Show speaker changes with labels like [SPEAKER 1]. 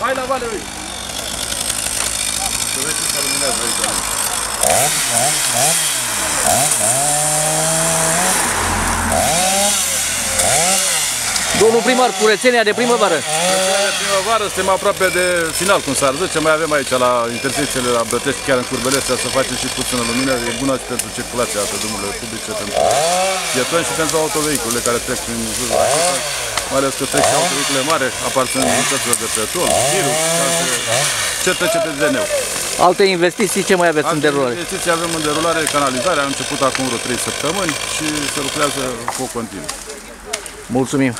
[SPEAKER 1] Vai lá, valeu aí. Deixa eu ver se o cara me leva aí, cara.
[SPEAKER 2] Domnul primar, curățenia de primăvară.
[SPEAKER 1] De primăvară suntem aproape de final, cum s-ar zice. Mai avem aici la intersecțiile la Brătești, chiar în curbele astea, să facem și puțină lumină. E bună și pentru circulația pe drumurile publice, pentru pietoni și pentru autovehicule care trec prin jurul acesta. Mai ales că trec și autovehicule mari, aparțin unităților de petrol, tirul, ce trece pe DN-ul.
[SPEAKER 2] Alte investiții, ce mai aveți în
[SPEAKER 1] Alte
[SPEAKER 2] derulare?
[SPEAKER 1] investiții avem în derulare, canalizare, am început acum vreo 3 săptămâni și se lucrează cu continuu.
[SPEAKER 2] Mulțumim!